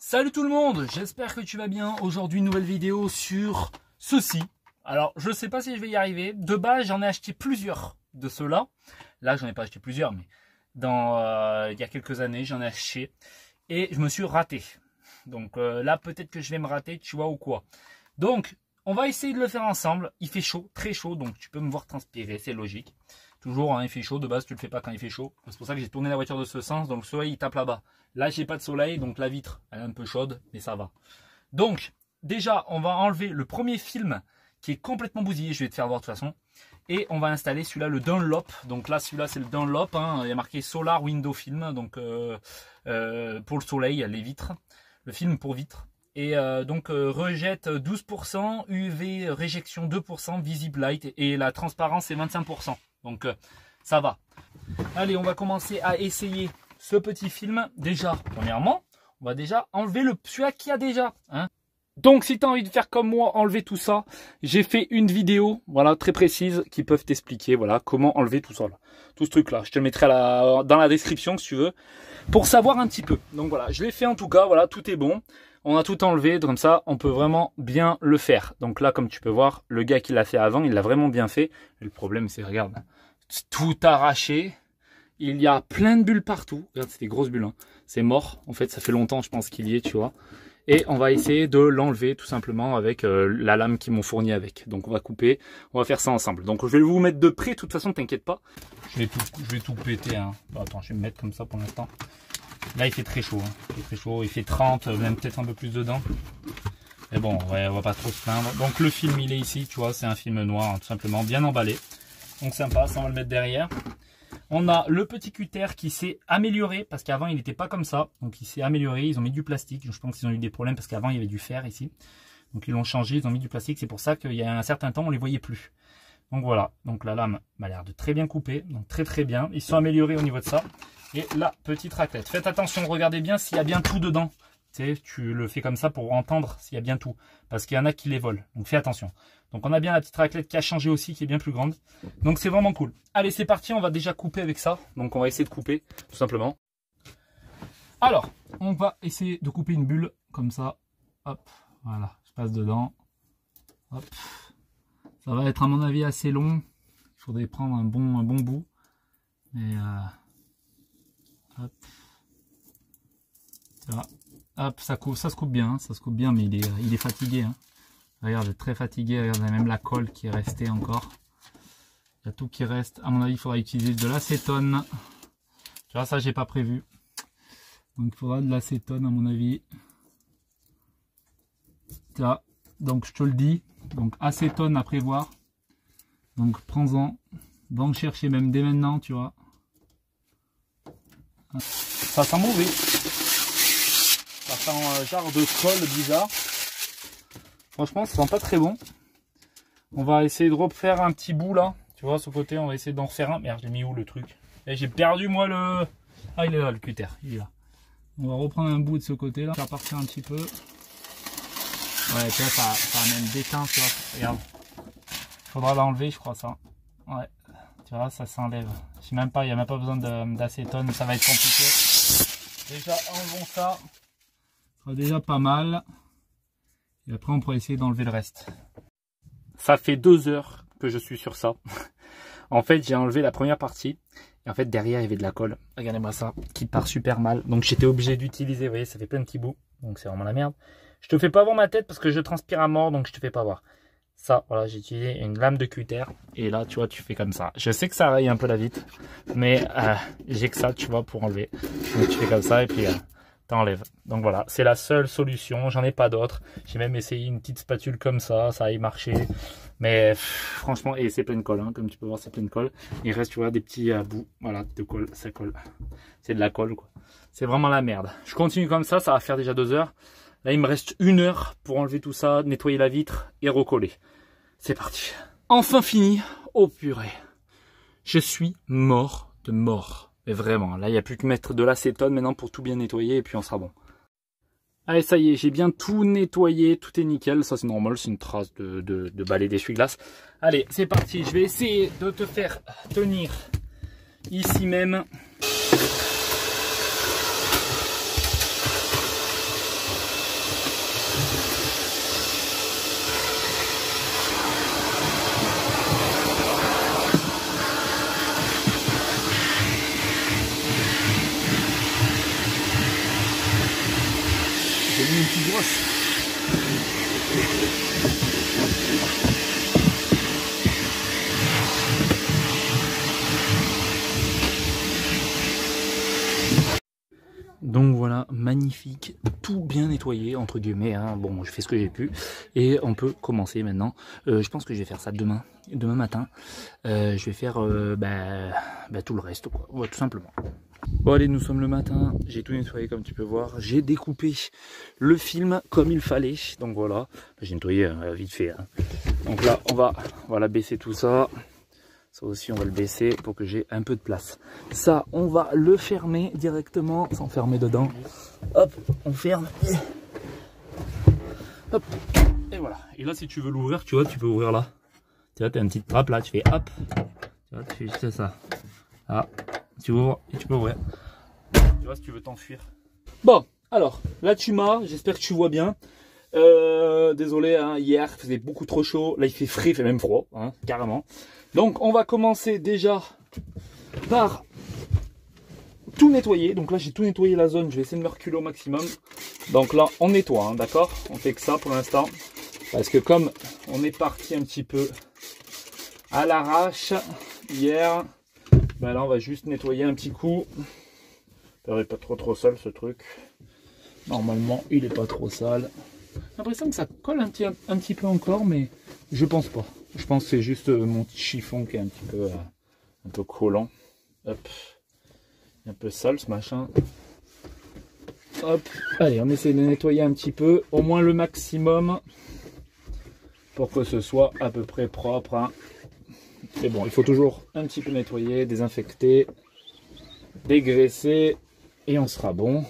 Salut tout le monde, j'espère que tu vas bien. Aujourd'hui, nouvelle vidéo sur ceci. Alors, je sais pas si je vais y arriver. De base, j'en ai acheté plusieurs de ceux-là. Là, j'en ai pas acheté plusieurs, mais dans euh, il y a quelques années, j'en ai acheté et je me suis raté. Donc euh, là, peut-être que je vais me rater, tu vois ou quoi. Donc, on va essayer de le faire ensemble. Il fait chaud, très chaud, donc tu peux me voir transpirer, c'est logique. Toujours, hein, il fait chaud. De base, tu le fais pas quand il fait chaud. C'est pour ça que j'ai tourné la voiture de ce sens. Donc le soleil, il tape là-bas. Là, j'ai pas de soleil, donc la vitre, elle est un peu chaude, mais ça va. Donc, déjà, on va enlever le premier film qui est complètement bousillé. Je vais te faire voir de toute façon. Et on va installer celui-là, le Dunlop. Donc là, celui-là, c'est le Dunlop. Hein. Il y a marqué Solar Window Film. Donc euh, euh, pour le soleil, les vitres. Le film pour vitres. Et euh, donc rejette 12%, UV réjection 2%, visible light et la transparence est 25%. Donc euh, ça va. Allez, on va commencer à essayer ce petit film. Déjà, premièrement, on va déjà enlever le celui qu'il y a déjà. Hein. Donc si tu as envie de faire comme moi, enlever tout ça, j'ai fait une vidéo voilà, très précise qui peuvent t'expliquer voilà, comment enlever tout ça. Tout ce truc là. Je te le mettrai dans la description si tu veux. Pour savoir un petit peu. Donc voilà, je l'ai fait en tout cas, voilà, tout est bon. On a tout enlevé, comme ça, on peut vraiment bien le faire. Donc là, comme tu peux voir, le gars qui l'a fait avant, il l'a vraiment bien fait. le problème, c'est, regarde, tout arraché. Il y a plein de bulles partout. Regarde, c'est des grosses bulles. Hein. C'est mort. En fait, ça fait longtemps, je pense, qu'il y est, tu vois. Et on va essayer de l'enlever tout simplement avec euh, la lame qu'ils m'ont fourni avec. Donc on va couper, on va faire ça ensemble. Donc je vais vous mettre de près, de toute façon, t'inquiète pas. Je vais tout, péter. Hein. attends, je vais me mettre comme ça pour l'instant. Là, il fait très chaud. Hein. Il fait très chaud. Il fait 30, même peut-être un peu plus dedans. Mais bon, ouais, on va pas trop se plaindre. Donc le film, il est ici, tu vois, c'est un film noir, hein, tout simplement, bien emballé. Donc sympa, ça on va le mettre derrière. On a le petit cutter qui s'est amélioré, parce qu'avant il n'était pas comme ça. Donc il s'est amélioré, ils ont mis du plastique. Je pense qu'ils ont eu des problèmes, parce qu'avant il y avait du fer ici. Donc ils l'ont changé, ils ont mis du plastique. C'est pour ça qu'il y a un certain temps, on les voyait plus. Donc voilà, donc la lame m'a l'air de très bien couper, donc très très bien. Ils sont améliorés au niveau de ça. Et la petite raclette. Faites attention, regardez bien s'il y a bien tout dedans. Tu, tu le fais comme ça pour entendre s'il y a bien tout. Parce qu'il y en a qui les volent. Donc fais attention. Donc on a bien la petite raclette qui a changé aussi, qui est bien plus grande. Donc c'est vraiment cool. Allez, c'est parti, on va déjà couper avec ça. Donc on va essayer de couper, tout simplement. Alors, on va essayer de couper une bulle comme ça. Hop, voilà, je passe dedans. Hop. Ça va être à mon avis assez long. Il faudrait prendre un bon, un bon bout. Mais euh, hop. Ça, coupe, ça se coupe bien, hein. ça se coupe bien, mais il est, il est fatigué. Hein. Regarde, très fatigué. Regarde, même la colle qui est restée encore. Il y a tout qui reste. À mon avis, il faudra utiliser de l'acétone. Tu vois, ça, j'ai pas prévu. Donc, il faudra de l'acétone, à mon avis. Là, donc, je te le dis. Donc, acétone à prévoir. Donc, prends-en. Va en chercher même dès maintenant, tu vois. Ça sent mauvais. Ça sent un genre de colle bizarre. Franchement, ça sent pas très bon. On va essayer de refaire un petit bout là. Tu vois, ce côté, on va essayer d'en refaire un. Merde, j'ai mis où le truc? Et eh, J'ai perdu moi le... Ah, il est là, le cutter. Il est là. On va reprendre un bout de ce côté là. Faire partir un petit peu. Ouais, tu vois, ça, ça a même déteint, tu vois. Regarde. Faudra l'enlever, je crois, ça. Ouais. Tu vois, ça s'enlève. Je sais même pas, il n'y a même pas besoin d'acétone. Ça va être compliqué. Déjà, enlevons ça. Ça sera déjà pas mal. Et après, on pourra essayer d'enlever le reste. Ça fait deux heures que je suis sur ça. en fait, j'ai enlevé la première partie. Et en fait, derrière, il y avait de la colle. Regardez-moi ça, qui part super mal. Donc, j'étais obligé d'utiliser, vous voyez, ça fait plein de petits bouts. Donc, c'est vraiment la merde. Je te fais pas voir ma tête parce que je transpire à mort, donc je te fais pas voir. Ça, voilà, j'ai utilisé une lame de cutter. Et là, tu vois, tu fais comme ça. Je sais que ça raye un peu la vitre. Mais euh, j'ai que ça, tu vois, pour enlever. Donc, tu fais comme ça et puis... Euh, t'enlèves. Donc voilà, c'est la seule solution, j'en ai pas d'autre. J'ai même essayé une petite spatule comme ça, ça a marché. Mais franchement, et c'est plein de colle, hein, comme tu peux voir, c'est plein de colle. Il reste, tu vois, des petits euh, bouts, voilà, de colle, ça colle. C'est de la colle, quoi. C'est vraiment la merde. Je continue comme ça, ça va faire déjà deux heures. Là, il me reste une heure pour enlever tout ça, nettoyer la vitre et recoller. C'est parti. Enfin fini. Oh purée. Je suis mort de mort. Mais vraiment, là, il n'y a plus que mettre de l'acétone maintenant pour tout bien nettoyer et puis on sera bon. Allez, ça y est, j'ai bien tout nettoyé, tout est nickel. Ça, c'est normal, c'est une trace de, de, de balai d'essuie-glace. Allez, c'est parti. Je vais essayer de te faire tenir ici même. j'ai mis une petite brosse. Donc voilà, magnifique, tout bien nettoyé, entre guillemets. Hein. Bon, je fais ce que j'ai pu. Et on peut commencer maintenant. Euh, je pense que je vais faire ça demain, demain matin. Euh, je vais faire euh, bah, bah, tout le reste, tout simplement. Bon allez, nous sommes le matin, j'ai tout nettoyé comme tu peux voir. J'ai découpé le film comme il fallait. Donc voilà, j'ai nettoyé vite fait. Hein. Donc là, on va voilà, baisser tout ça. Ça aussi, on va le baisser pour que j'ai un peu de place. Ça, on va le fermer directement, sans fermer dedans. Hop, on ferme. Hop, et voilà. Et là, si tu veux l'ouvrir, tu vois, tu peux ouvrir là. Tu vois, tu as une petite trappe là, tu fais hop. Tu vois, tu fais juste ça. Ah, tu ouvres et tu peux ouvrir. Tu vois, si tu veux t'enfuir. Bon, alors, là tu m'as, j'espère que tu vois bien. Euh, désolé, hein, hier il faisait beaucoup trop chaud. Là il fait frais, il fait même froid, hein, carrément. Donc on va commencer déjà par tout nettoyer. Donc là j'ai tout nettoyé la zone, je vais essayer de me reculer au maximum. Donc là on nettoie, hein, d'accord? On fait que ça pour l'instant. Parce que comme on est parti un petit peu à l'arrache hier, ben là on va juste nettoyer un petit coup. Il n'est pas trop trop sale ce truc. Normalement il est pas trop sale. J'ai l'impression que ça colle un un petit peu encore, mais je pense pas. Je pense que c'est juste euh, mon petit chiffon qui est un petit peu, euh, un peu collant. Hop. Un peu sale ce machin. Hop. Allez, on essaie de nettoyer un petit peu, au moins le maximum, pour que ce soit à peu près propre. Hein. Et bon, il faut toujours un petit peu nettoyer, désinfecter, dégraisser, et on sera bon.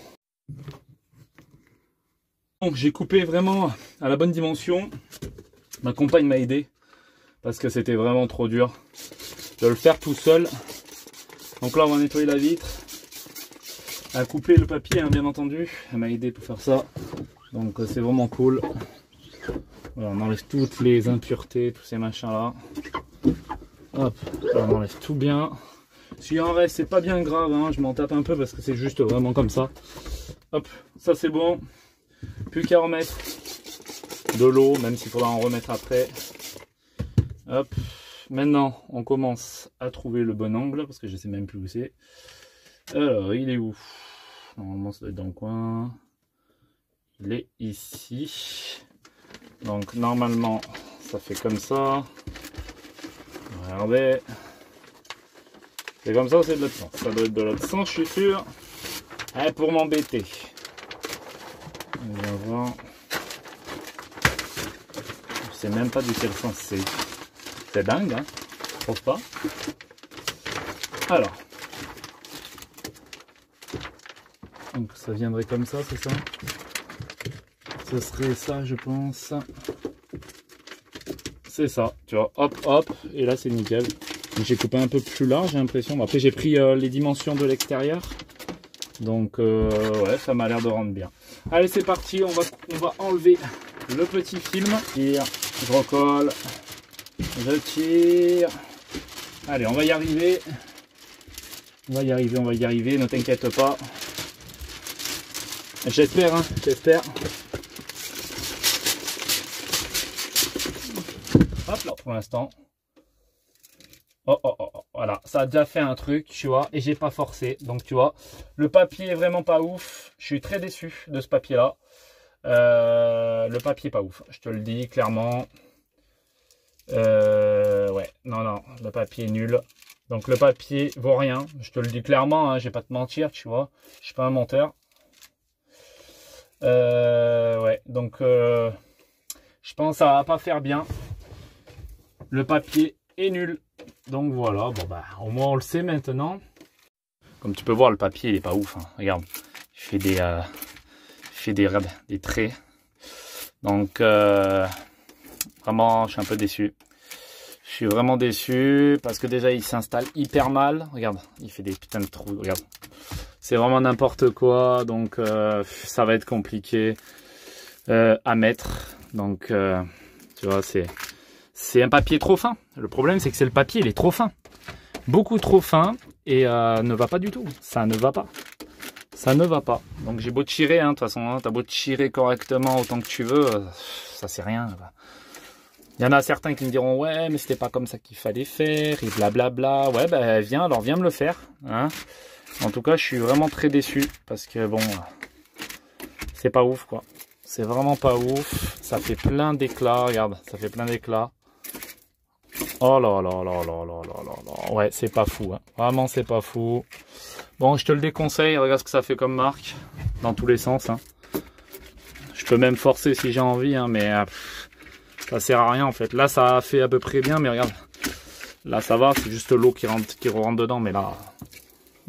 Donc j'ai coupé vraiment à la bonne dimension. Ma compagne m'a aidé parce que c'était vraiment trop dur de le faire tout seul. Donc là on va nettoyer la vitre. A coupé le papier hein, bien entendu. Elle m'a aidé pour faire ça. Donc euh, c'est vraiment cool. On enlève toutes les impuretés, tous ces machins là. Hop, on enlève tout bien. S'il en reste, c'est pas bien grave, hein. je m'en tape un peu parce que c'est juste vraiment comme ça. Hop, ça c'est bon. Plus qu'à remettre de l'eau, même s'il faudra en remettre après. Hop. Maintenant, on commence à trouver le bon angle, parce que je sais même plus où c'est. Alors, il est où? Normalement, ça doit être dans le coin. Il est ici. Donc, normalement, ça fait comme ça. Regardez. C'est comme ça c'est de l'autre sens? Ça doit être de l'autre sens, je suis sûr. Allez, pour m'embêter. On va sais même pas quel sens c'est. C'est dingue, hein trouve pas. Alors. Donc ça viendrait comme ça, c'est ça? Ce serait ça, je pense. C'est ça, tu vois. Hop, hop. Et là, c'est nickel. J'ai coupé un peu plus large, j'ai l'impression. Après, j'ai pris euh, les dimensions de l'extérieur. Donc, euh, ouais, ça m'a l'air de rendre bien. Allez, c'est parti. On va, on va enlever le petit film. Tire, je recolle, je tire. Allez, on va y arriver. On va y arriver, on va y arriver. Ne t'inquiète pas. J'espère, hein, j'espère. Hop là, pour l'instant. Oh, oh, oh, oh, voilà, ça a déjà fait un truc, tu vois, et j'ai pas forcé. Donc, tu vois, le papier est vraiment pas ouf. Je suis très déçu de ce papier-là. Euh, le papier pas ouf, je te le dis clairement. Euh, ouais, non, non, le papier nul. Donc, le papier vaut rien, je te le dis clairement, hein, je vais pas te mentir, tu vois. Je suis pas un menteur. Euh, ouais, donc, je pense que ça va pas faire bien. Le papier est nul. Donc voilà, bon bah au moins on le sait maintenant. Comme tu peux voir, le papier il est pas ouf. Hein. Regarde, il fait des, fait des, des traits. Donc euh, vraiment, je suis un peu déçu. Je suis vraiment déçu parce que déjà il s'installe hyper mal. Regarde, il fait des putains de trous. Regarde, c'est vraiment n'importe quoi. Donc euh, ça va être compliqué euh, à mettre. Donc tu vois, c'est c'est un papier trop fin. Le problème, c'est que c'est le papier, il est trop fin. Beaucoup trop fin et ne va pas du tout. Ça ne va pas. Ça ne va pas. Donc j'ai beau tirer, hein, de toute façon, hein, t'as beau tirer correctement autant que tu veux, euh, ça c'est rien. Il y en a certains qui me diront ouais mais c'était pas comme ça qu'il fallait faire et blablabla. Ouais ben viens alors viens me le faire. Hein. En tout cas je suis vraiment très déçu parce que bon c'est pas ouf quoi. C'est vraiment pas ouf. Ça fait plein d'éclats, regarde, ça fait plein d'éclats. Oh là là là là là là là là. Ouais, c'est pas fou. Hein. Vraiment, c'est pas fou. Bon, je te le déconseille. Regarde ce que ça fait comme marque. Dans tous les sens. Hein. Je peux même forcer si j'ai envie. Hein, mais euh, ça sert à rien en fait. Là, ça a fait à peu près bien. Mais regarde. Là, ça va. C'est juste l'eau qui rentre, qui rentre dedans. Mais là,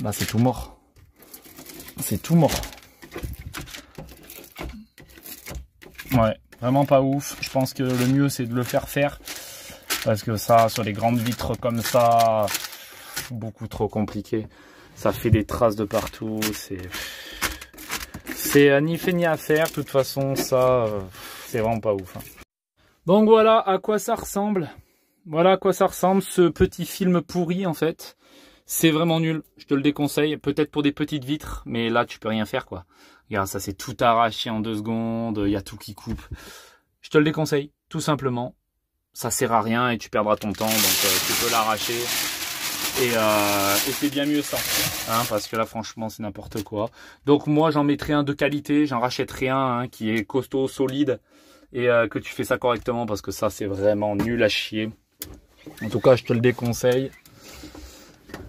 là c'est tout mort. C'est tout mort. Ouais, vraiment pas ouf. Je pense que le mieux, c'est de le faire faire parce que ça, sur les grandes vitres comme ça, beaucoup trop compliqué. Ça fait des traces de partout. C'est c'est ni fait ni à faire. De toute façon, ça, c'est vraiment pas ouf. Hein. Donc voilà à quoi ça ressemble. Voilà à quoi ça ressemble ce petit film pourri en fait. C'est vraiment nul. Je te le déconseille. Peut-être pour des petites vitres, mais là tu peux rien faire quoi. Regarde, ça c'est tout arraché en deux secondes. Il y a tout qui coupe. Je te le déconseille, tout simplement ça sert à rien et tu perdras ton temps, donc euh, tu peux l'arracher. Et, euh, et c'est bien mieux ça, hein, parce que là franchement c'est n'importe quoi. Donc moi j'en mettrai un de qualité, j'en rachèterai un hein, qui est costaud, solide, et euh, que tu fais ça correctement, parce que ça c'est vraiment nul à chier. En tout cas je te le déconseille.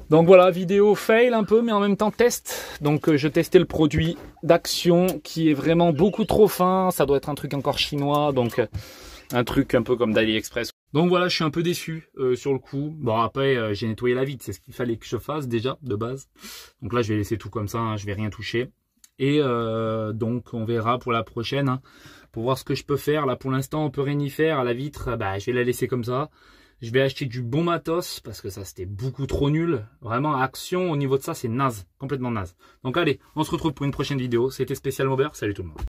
Donc voilà, vidéo fail un peu, mais en même temps test. Donc je testais le produit d'Action qui est vraiment beaucoup trop fin. Ça doit être un truc encore chinois, donc un truc un peu comme d'AliExpress. Donc voilà, je suis un peu déçu euh, sur le coup. Bon après, euh, j'ai nettoyé la vitre, c'est ce qu'il fallait que je fasse déjà de base. Donc là, je vais laisser tout comme ça, hein, je vais rien toucher. Et euh, donc on verra pour la prochaine, hein, pour voir ce que je peux faire. Là pour l'instant, on peut rien y faire. La vitre, bah, je vais la laisser comme ça. Je vais acheter du bon matos parce que ça c'était beaucoup trop nul. Vraiment, action au niveau de ça, c'est naze, complètement naze. Donc allez, on se retrouve pour une prochaine vidéo. C'était Spécial Maubert. Salut tout le monde.